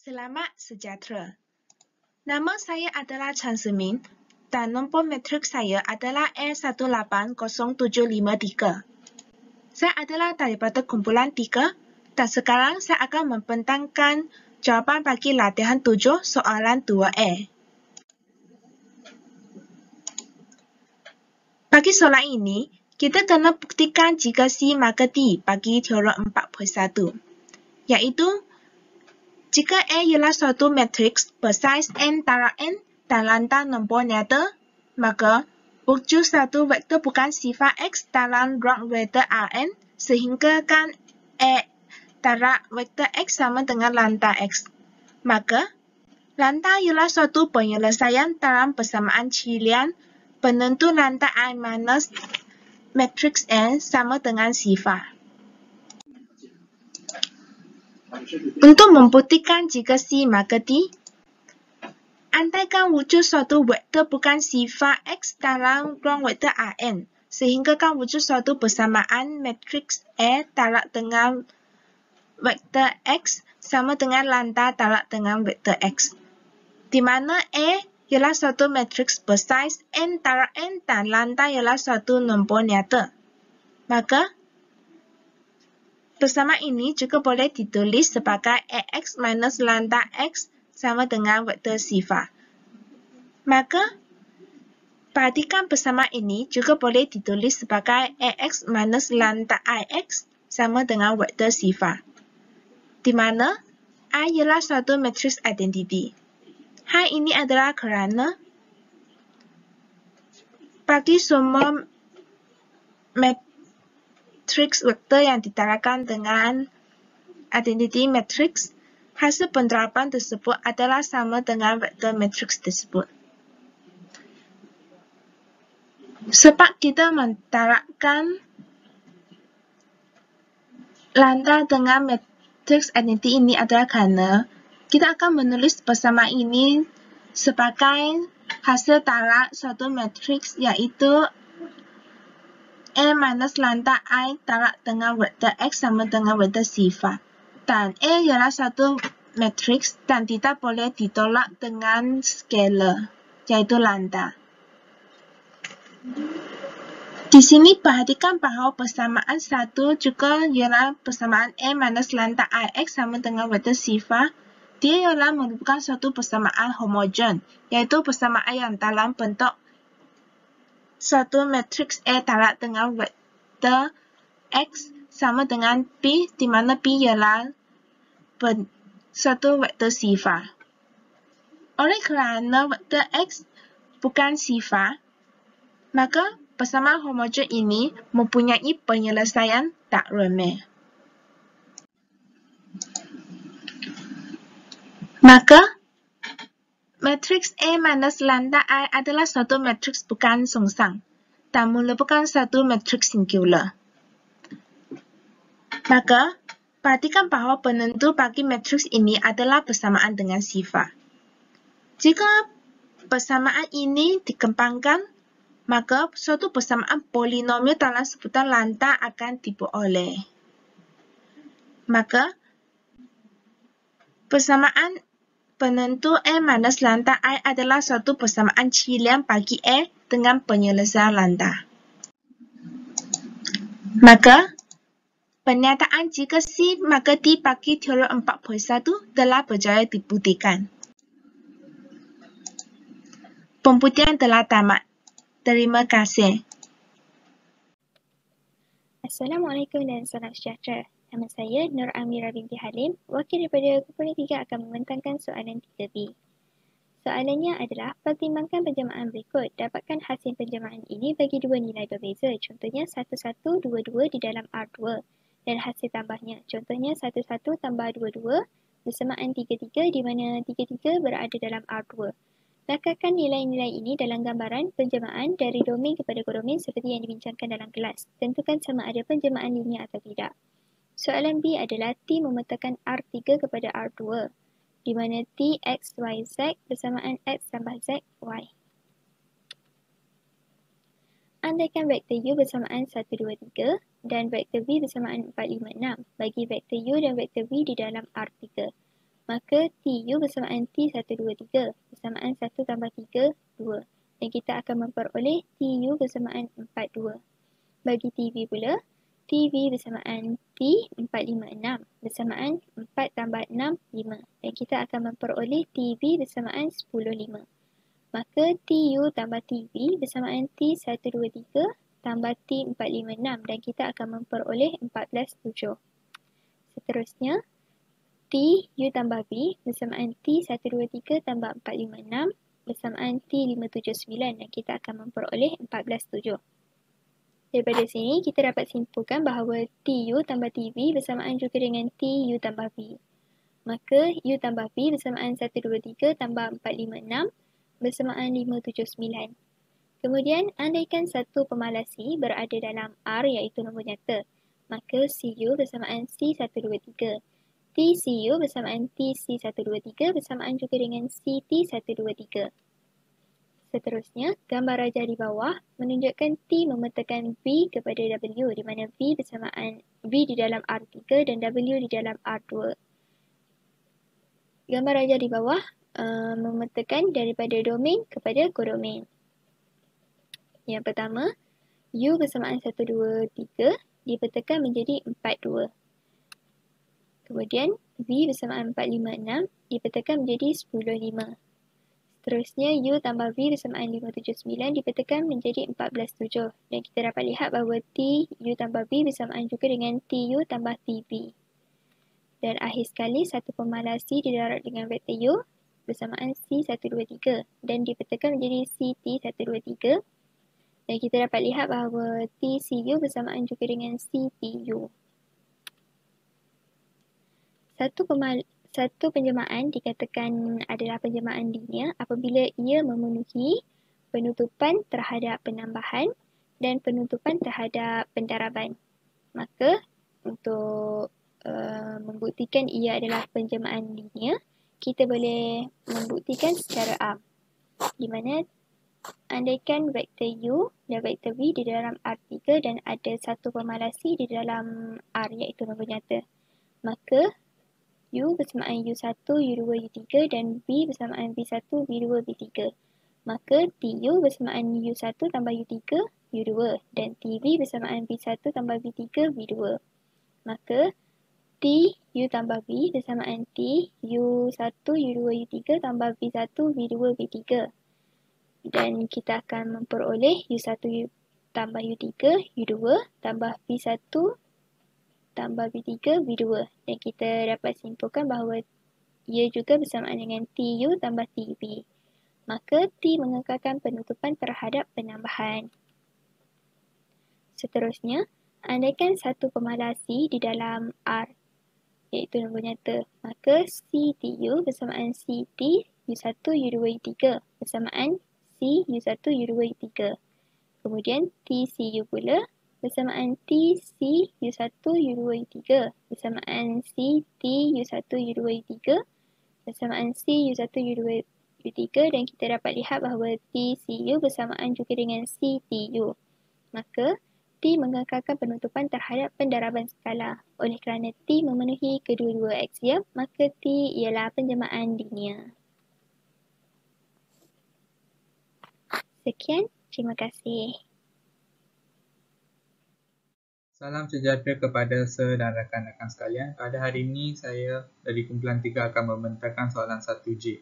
Selamat sejahtera. Nama saya adalah Chan Semin dan nombor matrik saya adalah A18073. Saya adalah daripada kumpulan 3 dan sekarang saya akan membentangkan jawapan bagi latihan 7 soalan 2A. Bagi soalan ini, kita kena buktikan jika C maka D bagi teorem 4.1, iaitu jika A ialah suatu matriks bersaiz n darab n dan lantang nombor nyata, maka wujud satu vektor bukan sifar X dalam ruang vektor Rn sehingga kan A darab vektor X sama dengan lantang X. Maka, lantang ialah suatu penyelesaian dalam persamaan cilian penentu lantang I minus matriks N sama dengan sifar. Untuk membuktikan jika C maka D, andaikan wujud suatu vektor bukan sifar X dalam ruang vektor Rn, sehingga kan wujud suatu persamaan matriks A tarak dengan vektor X sama dengan lantang tarak dengan vektor X. Di mana A ialah suatu matriks bersaiz n darab n dan lantang ialah suatu nombor nyata. Maka, bersama ini juga boleh ditulis sebagai AX minus lantang X sama dengan vektor sifar. Maka, partikan bersama ini juga boleh ditulis sebagai AX minus lantang IX sama dengan vektor sifar. Di mana, I ialah suatu matriks identiti. Hal ini adalah kerana bagi semua matriks vektor yang ditarakan dengan identity matrix, hasil penerapan tersebut adalah sama dengan vektor matriks tersebut. Sebab kita mentarakkan lantang dengan matriks identity ini adalah kerana kita akan menulis persamaan ini sebagai hasil tarak suatu matriks iaitu A minus lambda I tarak dengan vektor X sama dengan vektor sifar. Dan A ialah satu matriks dan tidak boleh ditolak dengan scalar, iaitu lambda. Di sini perhatikan bahawa persamaan satu juga ialah persamaan A minus lambda IX sama dengan vektor sifar dia ialah merupakan suatu persamaan homogen, iaitu persamaan yang dalam bentuk suatu matriks A tarak dengan vektor X sama dengan P, di mana P ialah suatu vektor sifar. Oleh kerana vektor X bukan sifar, maka persamaan homogen ini mempunyai penyelesaian tak remeh. Maka, matriks A minus lambda I adalah suatu matriks bukan songsang dan merupakan satu matriks singular. Maka, perhatikan bahawa penentu bagi matriks ini adalah persamaan dengan sifar. Jika persamaan ini dikembangkan, maka suatu persamaan polinomial dalam sebutan lambda akan diperoleh. Maka, persamaan penentu A minus lambda I adalah suatu persamaan cilian bagi A dengan penyelesaian lambda. Maka, pernyataan jika C maka D bagi teorem 4.1 telah berjaya dibuktikan. Pembuktian telah tamat. Terima kasih. Assalamualaikum dan salam sejahtera. Nama saya Nur Amira binti Halim, wakil daripada kumpulan 3 akan membentangkan soalan 3B. Soalannya adalah, pertimbangkan penjamaan berikut. Dapatkan hasil penjamaan ini bagi dua nilai berbeza. Contohnya 1122 di dalam R2 dan hasil tambahnya. Contohnya 11 tambah 22 bersamaan 33 di mana 33 berada dalam R2. Lakarkan nilai-nilai ini dalam gambaran penjamaan dari domain kepada kodomain seperti yang dibincangkan dalam kelas. Tentukan sama ada penjamaan linear atau tidak. Soalan B adalah T memetakan R3 kepada R2 di mana T X Y Z bersamaan X tambah Z Y. Andaikan vektor U bersamaan 1, 2, 3 dan vektor V bersamaan 4, 5, 6 bagi vektor U dan vektor V di dalam R3. Maka TU bersamaan T123 bersamaan 1 tambah 3, 2. Dan kita akan memperoleh TU bersamaan 42. Bagi TV pula, TV bersamaan T456 bersamaan 4 tambah 6, 5. Dan kita akan memperoleh TV bersamaan 10, 5. Maka TU tambah TV bersamaan T123 tambah T456 dan kita akan memperoleh 14, 7. Seterusnya, T U tambah B bersamaan T123 tambah 456 bersamaan T579 dan kita akan memperoleh 14, 7. Daripada sini, kita dapat simpulkan bahawa TU tambah TV bersamaan juga dengan TU tambah B. Maka U tambah B bersamaan 123 tambah 456 bersamaan 579. Kemudian, andaikan satu pemalasi berada dalam R iaitu nombor nyata, maka CU bersamaan C123. TCU bersamaan TC123 bersamaan juga dengan CT123. Seterusnya, gambar raja di bawah menunjukkan T memetakan V kepada W di mana V bersamaan V di dalam R3 dan W di dalam R2. Gambar raja di bawah uh, memetakan daripada domain kepada kodomain. Yang pertama, U bersamaan 1, 2, 3 dipetakan menjadi 4, 2. Kemudian V bersamaan 456 dipetakan menjadi 105. Seterusnya U tambah V bersamaan 579 dipetakan menjadi 147 dan kita dapat lihat bahawa T U tambah V bersamaan juga dengan T U tambah T V. Dan akhir sekali satu pemalasi didarat dengan vektor U bersamaan C123 dan dipetakan menjadi CT123 dan kita dapat lihat bahawa TCU bersamaan juga dengan CTU. Satu, pemal, satu penjemaan dikatakan adalah penjemaan linear apabila ia memenuhi penutupan terhadap penambahan dan penutupan terhadap pendaraban. Maka untuk uh, membuktikan ia adalah penjemaan linear, kita boleh membuktikan secara am. Di mana andaikan vektor U dan vektor V di dalam R3 dan ada satu pemalasi di dalam R iaitu nombor nyata. Maka U bersamaan U1, U2, U3 dan V bersamaan V1, V2, V3. Maka TU bersamaan U1 tambah U3, U2 dan TV bersamaan V1 tambah V3, V2. Maka T U tambah V bersamaan T U1, U2, U3 tambah V1, V2, V3. Dan kita akan memperoleh U1 U tambah U3, U2 tambah V1 tambah V3 V2 dan kita dapat simpulkan bahawa ia juga bersamaan dengan TU tambah TV. Maka T mengekalkan penutupan terhadap penambahan. Seterusnya, andaikan satu pemalasi di dalam R iaitu nombor nyata, maka CTU bersamaan CT U1 U2 U3 bersamaan C U1 U2 U3. Kemudian TCU pula bersamaan T, C, U1, U2, U3 bersamaan C, T, U1, U2, U3 bersamaan C, U1, U2, U3 dan kita dapat lihat bahawa T, C, U bersamaan juga dengan C, T, U. Maka, T mengekalkan penutupan terhadap pendaraban skala. Oleh kerana T memenuhi kedua-dua aksiom, maka T ialah penjemaan linear. Sekian, terima kasih. Salam sejahtera kepada dan rakan-rakan sekalian. Pada hari ini, saya dari kumpulan 3 akan membentangkan soalan 1J.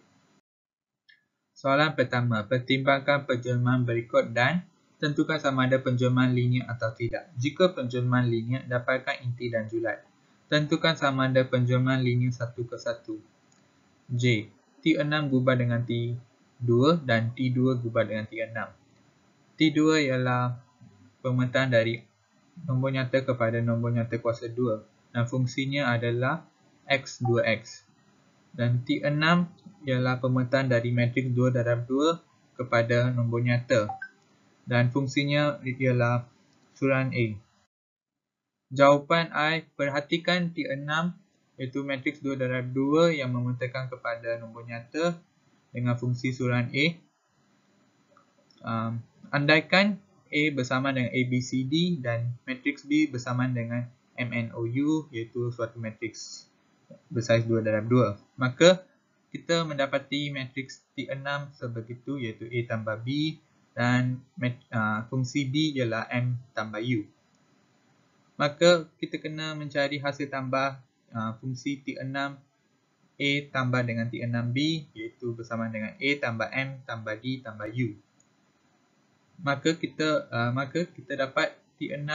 Soalan pertama, pertimbangkan penjelmaan berikut dan tentukan sama ada penjelmaan linear atau tidak. Jika penjelmaan linear, dapatkan inti dan julat. Tentukan sama ada penjelmaan linear satu ke satu. J. T6 gubah dengan T2 dan T2 gubah dengan T6. T2 ialah pemetaan dari nombor nyata kepada nombor nyata kuasa 2 dan fungsinya adalah x 2x. Dan T6 ialah pemetaan dari matriks 2 darab 2 kepada nombor nyata dan fungsinya ialah suruhan A. Jawapan I, perhatikan T6 iaitu matriks 2 darab 2 yang memetakan kepada nombor nyata dengan fungsi suruhan A. Um, andaikan A bersama dengan ABCD dan matriks B bersama dengan MNOU iaitu suatu matriks bersaiz 2 darab 2. Maka kita mendapati matriks T6 sebegitu iaitu A tambah B dan uh, fungsi B ialah M tambah U. Maka kita kena mencari hasil tambah uh, fungsi T6 A tambah dengan T6B iaitu bersama dengan A tambah M tambah D tambah U. Maka kita uh, maka kita dapat T6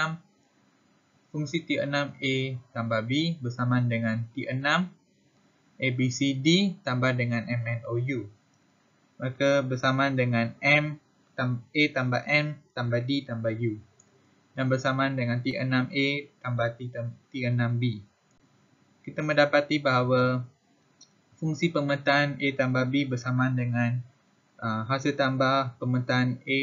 fungsi T6A tambah B bersamaan dengan T6 ABCD tambah dengan MNOU. Maka bersamaan dengan M A tambah M tambah D tambah U. Yang bersamaan dengan T6A tambah T6B. Kita mendapati bahawa fungsi pemetaan A tambah B bersamaan dengan uh, hasil tambah pemetaan A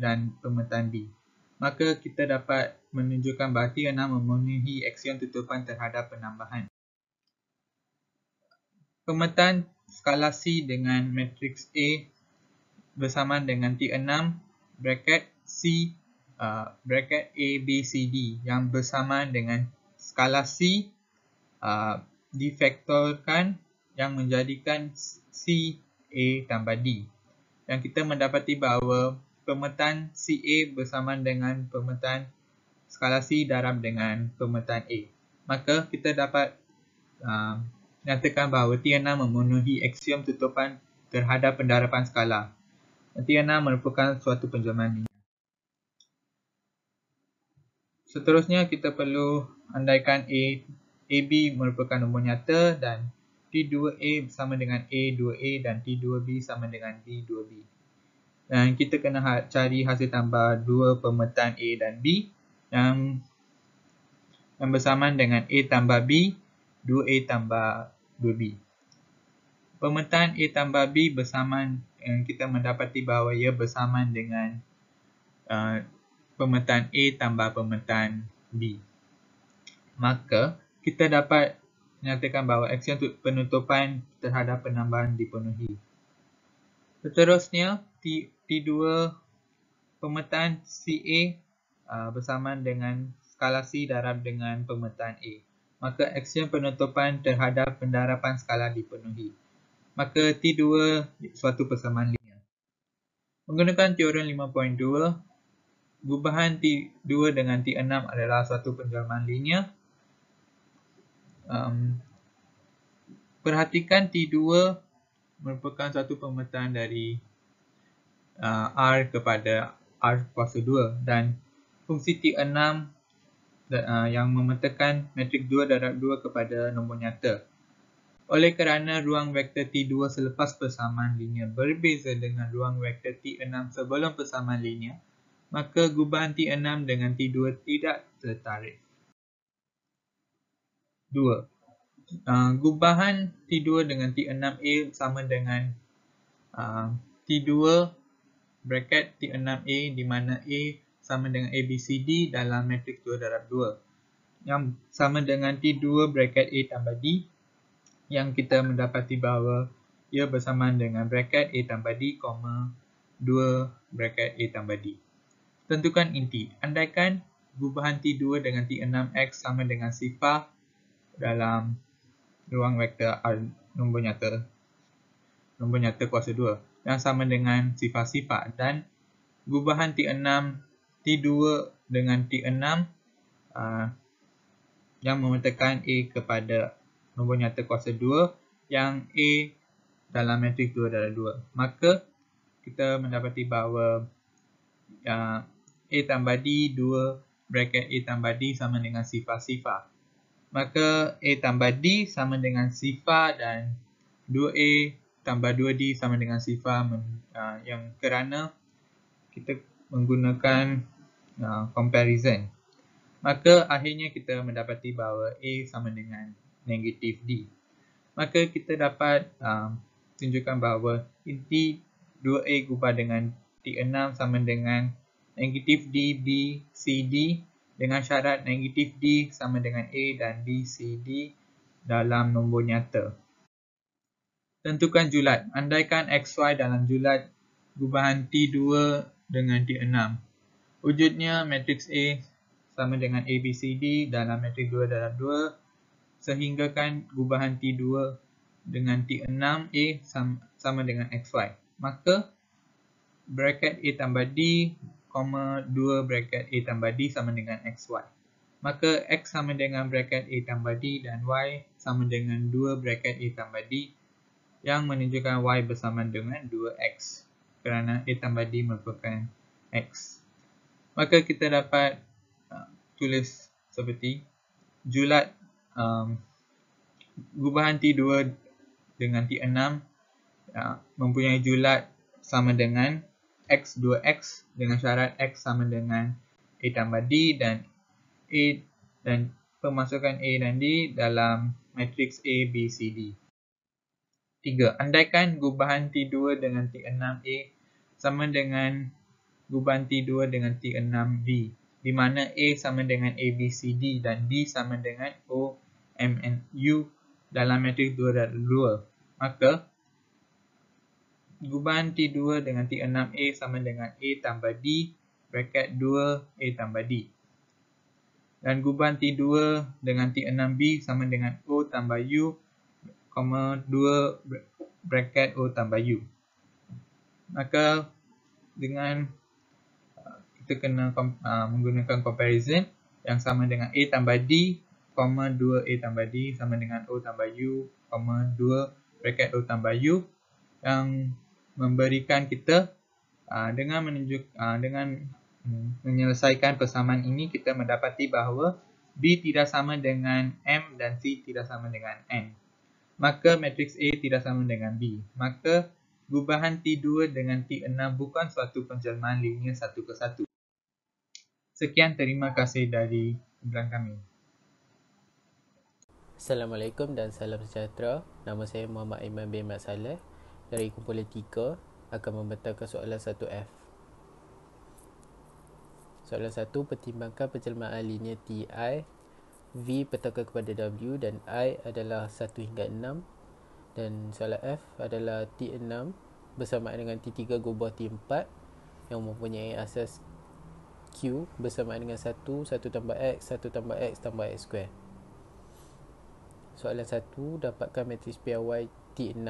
dan pemetaan B maka kita dapat menunjukkan bahawa T6 memenuhi aksiom tutupan terhadap penambahan. Pemetaan skalasi dengan matriks A bersamaan dengan T6 bracket C uh, bracket A, B, C, D yang bersamaan dengan skalasi uh, difaktorkan yang menjadikan C, A tambah D. Yang kita mendapati bahawa pemetaan CA bersamaan dengan pemetaan skala C darab dengan pemetaan A. Maka kita dapat uh, nyatakan bahawa T6 memenuhi aksiom tutupan terhadap pendarapan skala. T6 merupakan suatu penjelmaan linear. Seterusnya kita perlu andaikan A, AB merupakan nombor nyata dan T2A sama dengan A2A dan T2B sama dengan D2B dan kita kena ha cari hasil tambah dua pemetaan A dan B yang yang bersamaan dengan A tambah B 2A tambah 2B. Pemetaan A tambah B bersamaan yang kita mendapati bahawa ia bersamaan dengan uh, pemetaan A tambah pemetaan B. Maka kita dapat nyatakan bahawa aksiom penutupan terhadap penambahan dipenuhi. Seterusnya, T2 pemetaan CA uh, bersamaan dengan skala C darab dengan pemetaan A. Maka aksiom penutupan terhadap pendarapan skala dipenuhi. Maka T2 suatu persamaan linear. Menggunakan teorem 5.2, gubahan T2 dengan T6 adalah suatu penjelmaan linear. Um, perhatikan T2 merupakan satu pemetaan dari uh, R kepada R kuasa 2 dan fungsi T6 uh, yang memetakan metrik 2 darab 2 kepada nombor nyata. Oleh kerana ruang vektor T2 selepas persamaan linear berbeza dengan ruang vektor T6 sebelum persamaan linear, maka gubahan T6 dengan T2 tidak tertarik. 2. Uh, gubahan T2 dengan T6A sama dengan uh, T2 bracket T6A di mana A sama dengan ABCD dalam matriks 2 darab 2 yang sama dengan T2 bracket A tambah D yang kita mendapati bahawa ia bersamaan dengan bracket A tambah D, 2 bracket A tambah D. Tentukan inti. Andaikan gubahan T2 dengan T6X sama dengan sifar dalam ruang vektor R nombor nyata nombor nyata kuasa 2 yang sama dengan sifat-sifat dan gubahan T6 T2 dengan T6 uh, yang memetakan A kepada nombor nyata kuasa 2 yang A dalam matrik 2 darab 2 maka kita mendapati bahawa uh, A tambah D 2 bracket A tambah D sama dengan sifat-sifat. Maka A tambah D sama dengan sifat dan 2A tambah 2D sama dengan sifar uh, yang kerana kita menggunakan uh, comparison. Maka akhirnya kita mendapati bahawa A sama dengan negatif D. Maka kita dapat uh, tunjukkan bahawa inti 2A gubah dengan T6 sama dengan negatif D, B, C, D dengan syarat negatif D sama dengan A dan B, C, D dalam nombor nyata. Tentukan julat. Andaikan XY dalam julat gubahan T2 dengan T6. Wujudnya matriks A sama dengan ABCD dalam matriks 2 dalam 2 sehinggakan gubahan T2 dengan T6A sama dengan XY. Maka bracket A tambah D, 2 bracket A tambah D sama dengan XY. Maka X sama dengan bracket A tambah D dan Y sama dengan 2 bracket A tambah D yang menunjukkan Y bersama dengan 2X kerana A tambah D merupakan X. Maka kita dapat uh, tulis seperti julat um, gubahan T2 dengan T6 uh, mempunyai julat sama dengan X 2X dengan syarat X sama dengan A tambah D dan A dan pemasukan A dan D dalam matriks A, B, C, D. 3. Andaikan gubahan T2 dengan T6A sama dengan gubahan T2 dengan T6B di mana A sama dengan A, B, C, D dan D sama dengan O, M, N, U dalam matriks 2 dan 2. Maka, gubahan T2 dengan T6A sama dengan A tambah D bracket 2 A tambah D. Dan gubahan T2 dengan T6B sama dengan O tambah U, 2 bracket O tambah U. Maka dengan uh, kita kena uh, menggunakan comparison yang sama dengan A tambah D, 2 A tambah D sama dengan O tambah U, 2 bracket O tambah U yang memberikan kita uh, dengan menunjuk dengan Hmm. menyelesaikan persamaan ini kita mendapati bahawa B tidak sama dengan M dan C tidak sama dengan N. Maka matriks A tidak sama dengan B. Maka gubahan T2 dengan T6 bukan suatu penjelmaan linear satu ke satu. Sekian terima kasih dari kumpulan kami. Assalamualaikum dan salam sejahtera. Nama saya Muhammad Iman bin Mat Saleh dari kumpulan 3 akan membentangkan soalan 1F. Soalan satu, pertimbangkan penjelmaan linear TI V petaka kepada W dan I adalah 1 hingga 6 dan soalan F adalah T6 bersamaan dengan T3 gubah T4 yang mempunyai asas Q bersamaan dengan 1, 1 tambah X, 1 tambah X tambah X square. Soalan 1, dapatkan matriks PRY T6.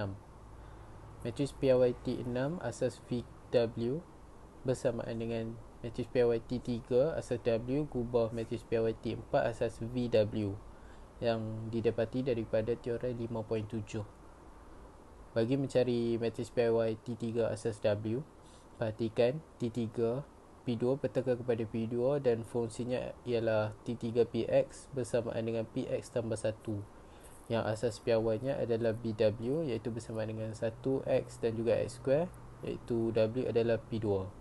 Matriks PRY T6 asas VW bersamaan dengan matriks PYT 3 asas W gubah matriks PYT 4 asas VW yang didapati daripada teori 5.7 bagi mencari matriks PYT 3 asas W perhatikan T3 P2 petaka kepada P2 dan fungsinya ialah T3PX bersamaan dengan PX tambah 1 yang asas PY-nya adalah BW iaitu bersamaan dengan 1X dan juga X square iaitu W adalah P2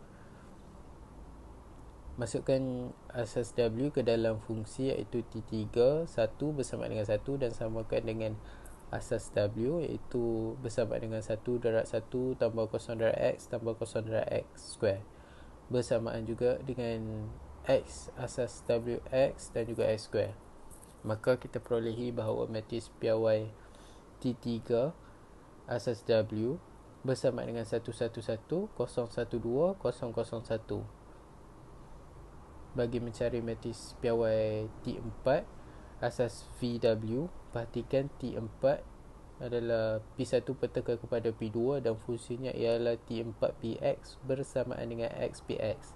Masukkan asas W ke dalam fungsi iaitu T3 1 bersama dengan 1 dan samakan dengan asas W iaitu bersama dengan 1 darab 1 tambah 0 darab X tambah 0 darab X square. Bersamaan juga dengan X asas WX dan juga X square. Maka kita perolehi bahawa matris PY T3 asas W bersama dengan 111 012 001 bagi mencari matris piawai T4 asas VW perhatikan T4 adalah P1 petaka kepada P2 dan fungsinya ialah T4PX bersamaan dengan XPX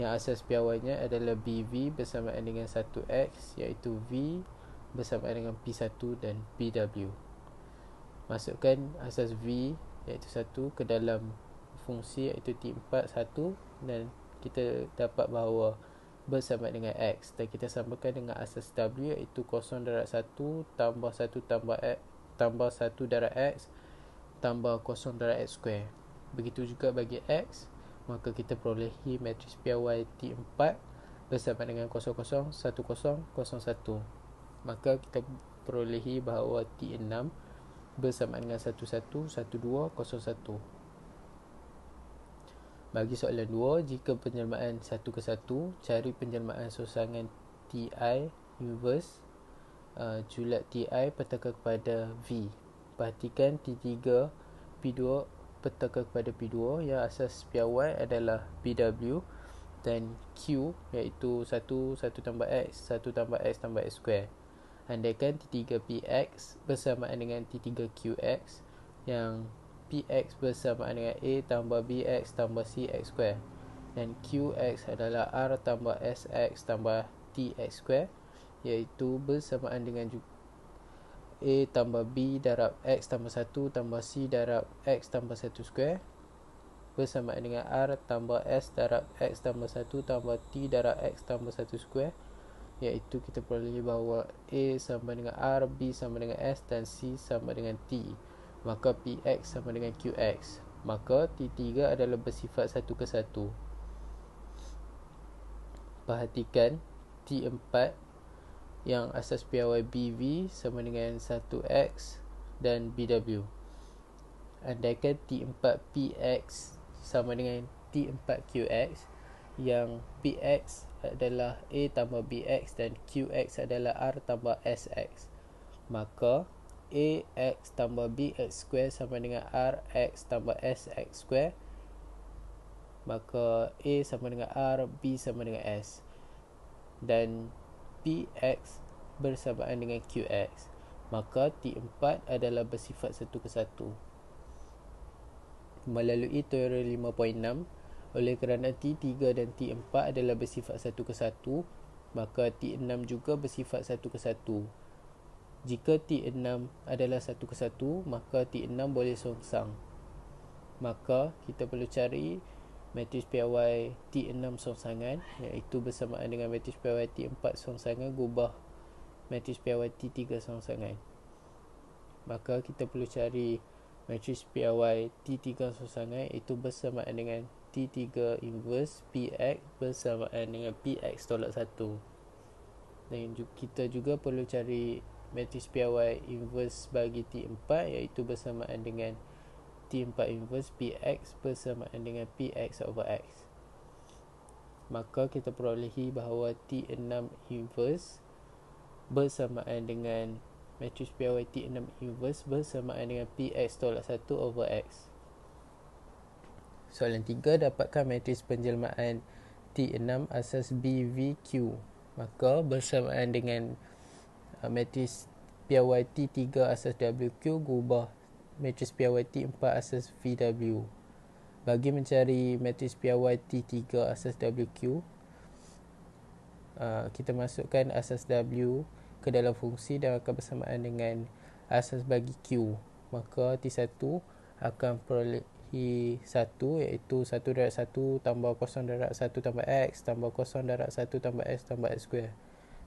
yang asas piawainya adalah BV bersamaan dengan 1X iaitu V bersamaan dengan P1 dan PW masukkan asas V iaitu 1 ke dalam fungsi iaitu T4 1 dan kita dapat bahawa bersama dengan X dan kita samakan dengan asas W iaitu 0 darab 1 tambah 1 tambah X tambah 1 darab X tambah 0 darab X square. Begitu juga bagi X maka kita perolehi matriks PY T4 bersama dengan 00 10 01 maka kita perolehi bahawa T6 bersama dengan 11 12 01 bagi soalan 2, jika penjelmaan satu ke satu, cari penjelmaan sosangan TI inverse uh, julat TI petaka kepada V. Perhatikan T3 P2 petaka kepada P2 yang asas PY adalah PW dan Q iaitu 1 1 tambah X 1 tambah X tambah X square. Andaikan T3PX bersamaan dengan T3QX yang PX bersamaan dengan A tambah BX tambah CX square. Dan QX adalah R tambah SX tambah TX square iaitu bersamaan dengan A tambah B darab X tambah 1 tambah C darab X tambah 1 square bersamaan dengan R tambah S darab X tambah 1 tambah T darab X tambah 1 square iaitu kita perlu bahawa A sama dengan R, B sama dengan S dan C sama dengan T maka PX sama dengan QX maka T3 adalah bersifat satu ke satu perhatikan T4 yang asas piawai BV sama dengan 1X dan BW. Andaikan T4PX sama dengan T4QX yang PX adalah A tambah BX dan QX adalah R tambah SX. Maka AX tambah BX square sama dengan RX tambah SX square. Maka A sama dengan R, B sama dengan S. Dan Px bersamaan dengan Qx maka T4 adalah bersifat satu ke satu melalui teori 5.6 oleh kerana T3 dan T4 adalah bersifat satu ke satu maka T6 juga bersifat satu ke satu jika T6 adalah satu ke satu maka T6 boleh songsang maka kita perlu cari matris piawai T6 songsangan iaitu bersamaan dengan matris piawai T4 songsangan gubah matris piawai T3 songsangan. Maka kita perlu cari matris piawai T3 songsangan iaitu bersamaan dengan T3 inverse PX bersamaan dengan PX tolak 1 dan kita juga perlu cari matris piawai inverse bagi T4 iaitu bersamaan dengan T4 inverse Px bersamaan dengan Px over X. Maka kita perolehi bahawa T6 inverse bersamaan dengan matrix PY T6 inverse bersamaan dengan Px tolak 1 over X. Soalan 3, dapatkan matrix penjelmaan T6 asas BVQ. Maka bersamaan dengan uh, matrix PY T3 asas WQ gubah matris PYT 4 asas VW. Bagi mencari matris PYT 3 asas WQ, uh, kita masukkan asas W ke dalam fungsi dan akan bersamaan dengan asas bagi Q. Maka T1 akan perolehi 1 iaitu 1 darab 1 tambah 0 darab 1 tambah X tambah 0 darab 1 tambah S tambah S square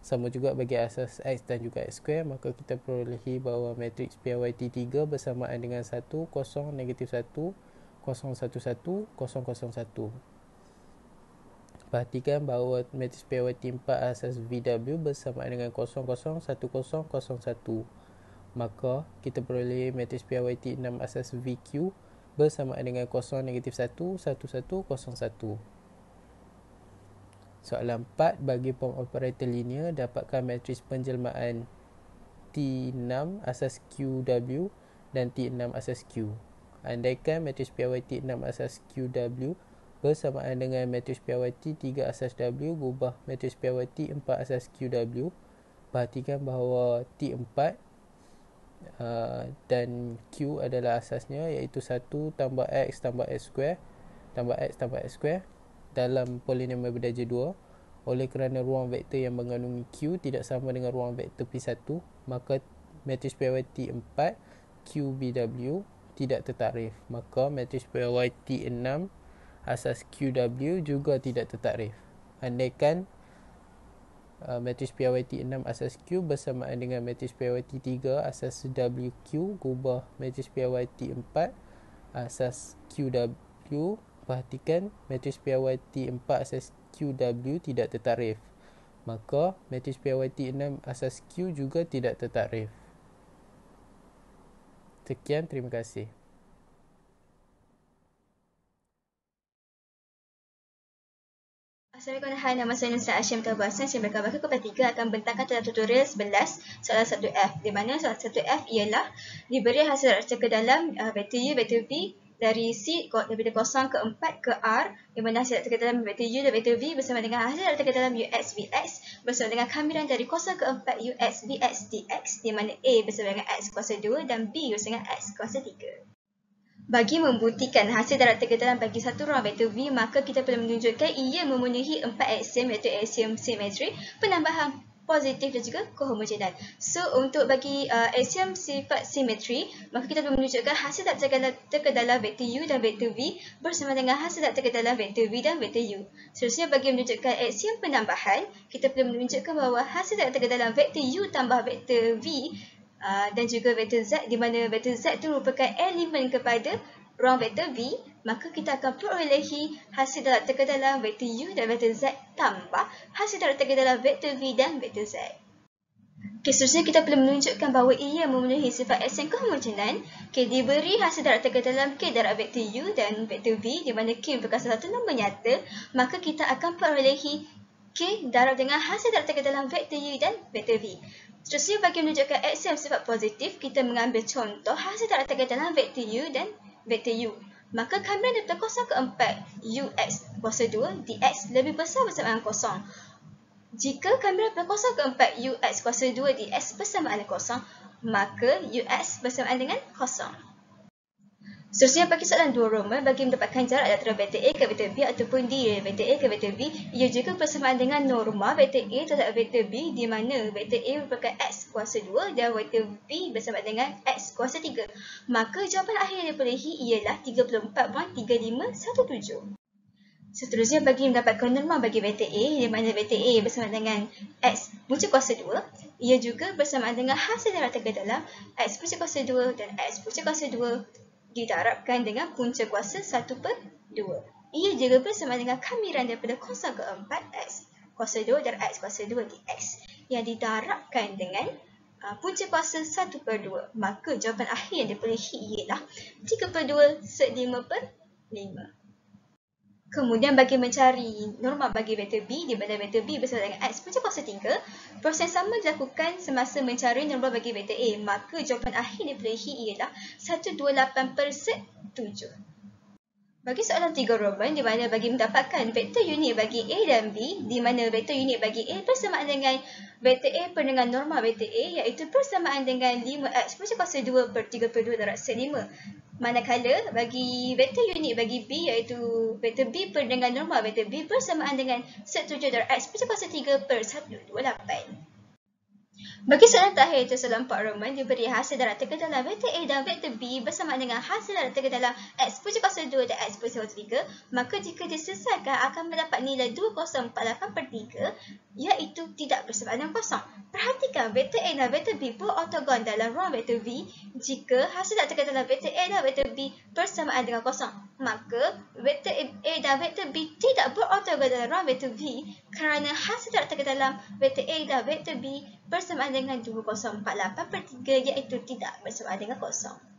sama juga bagi asas X dan juga X square maka kita perolehi bahawa matriks PYT 3 bersamaan dengan 1, 0, negatif 1, 0, 1, 1, 0, 0, 1 perhatikan bahawa matriks PYT 4 asas VW bersamaan dengan 0, 0, 1, 0, 0, 1 maka kita perolehi matriks PYT 6 asas VQ bersamaan dengan 0, negatif 1, 1, 1, 0, 1 Soalan 4 bagi form operator linear dapatkan matris penjelmaan T6 asas QW dan T6 asas Q. Andaikan matris PYT 6 asas QW bersamaan dengan matris PYT 3 asas W gubah matris PYT 4 asas QW. Perhatikan bahawa T4 uh, dan Q adalah asasnya iaitu 1 tambah X tambah S square tambah X tambah S square dalam polinomial berdarjah 2 oleh kerana ruang vektor yang mengandungi Q tidak sama dengan ruang vektor P1 maka matris PYT 4 QBW tidak tertakrif maka matris PYT 6 asas QW juga tidak tertakrif andaikan uh, matris PYT 6 asas Q bersamaan dengan matris PYT 3 asas WQ gubah matris PYT 4 asas QW perhatikan matris PYT 4 asas QW tidak tertarif. Maka matris PYT 6 asas Q juga tidak tertarif. Sekian, terima kasih. Assalamualaikum hai nama saya Nusra Ashim Tabasan saya berkabar kepada tiga akan bentangkan dalam tutorial 11 soalan 1F di mana soalan 1F ialah diberi hasil racun ke dalam uh, vektor U, vektor V dari C daripada kosong ke 4 ke R di mana hasil ke dalam vektor U dan vektor V bersama dengan hasil ke dalam UX VX bersama dengan kamiran dari kosong ke 4 UX VX DX di mana A bersama dengan X kuasa 2 dan B bersama dengan X kuasa 3. Bagi membuktikan hasil darat dalam bagi satu ruang vektor V, maka kita perlu menunjukkan ia memenuhi empat aksiom iaitu aksiom simetri, penambahan positif dan juga kohomogenan. So untuk bagi uh, aksiom sifat simetri, maka kita perlu menunjukkan hasil tak terkedalah vektor u dan vektor v bersama dengan hasil tak terkedalah vektor v dan vektor u. Seterusnya bagi menunjukkan aksiom penambahan, kita perlu menunjukkan bahawa hasil tak terkedalah vektor u tambah vektor v uh, dan juga vektor z di mana vektor z itu merupakan elemen kepada ruang vektor v maka kita akan perolehi hasil darat teka dalam vektor u dan vektor z tambah hasil darat teka dalam vektor v dan vektor z. Okay, seterusnya kita perlu menunjukkan bahawa ia memenuhi sifat S yang kehomogenan. Okay, diberi hasil darat teka dalam K darat vektor U dan vektor V di mana K merupakan satu nombor nyata, maka kita akan perolehi K darab dengan hasil darat teka dalam vektor U dan vektor V. Seterusnya bagi menunjukkan yang sifat positif, kita mengambil contoh hasil darat teka dalam vektor U dan vektor U maka kamiran daripada kosong ke empat ux kuasa 2 dx lebih besar bersama dengan kosong. Jika kamiran daripada kosong ke empat ux kuasa 2 dx bersamaan kosong, maka ux bersamaan dengan kosong. Seterusnya bagi soalan dua Roman bagi mendapatkan jarak antara vektor A ke vektor B ataupun D dari vektor A ke vektor B ia juga bersamaan dengan norma vektor A terhadap vektor B di mana vektor A merupakan X kuasa 2 dan vektor B bersama dengan X kuasa 3. Maka jawapan akhir yang diperolehi ialah 34.3517. Seterusnya bagi mendapatkan norma bagi vektor A di mana vektor A bersama dengan X punca kuasa 2 ia juga bersamaan dengan hasil darab ke dalam X punca kuasa 2 dan X punca kuasa 2 didarabkan dengan punca kuasa 1 per 2. Ia juga bersama dengan kamiran daripada kuasa keempat X kuasa 2 dan X kuasa 2 dx yang didarabkan dengan uh, punca kuasa 1 per 2. Maka jawapan akhir yang diperolehi ialah 3 per 2 set 5 per 5. Kemudian bagi mencari norma bagi vektor B di mana vektor B bersama dengan X punca kuasa 3, proses sama dilakukan semasa mencari norma bagi vektor A. Maka jawapan akhir diperolehi ialah 128 per set 7. Bagi soalan 3 Roman di mana bagi mendapatkan vektor unit bagi A dan B di mana vektor unit bagi A bersamaan dengan vektor A per dengan norma vektor A iaitu bersamaan dengan 5x punca kuasa 2 per 3 per 2 darab set 5 Manakala bagi vektor unit bagi B iaitu vektor B per dengan norma vektor B bersamaan dengan set 7 darab X per kuasa 3 per 128. Bagi soalan terakhir itu soalan 4 Roman diberi hasil darab teka dalam vektor A dan vektor B bersama dengan hasil darab teka dalam X per kuasa 2 dan X per kuasa 3 maka jika diselesaikan akan mendapat nilai 2048 per 3 iaitu tidak bersamaan dengan kosong. Perhatikan vektor A dan vektor B berortogon dalam ruang vektor V jika hasil darab teka dalam vektor A dan vektor B bersamaan dengan kosong. Maka vektor A dan vektor B tidak berortogon dalam ruang vektor V kerana hasil darab teka dalam vektor A dan vektor B bersamaan dengan 2048 per 3 iaitu tidak bersamaan dengan kosong.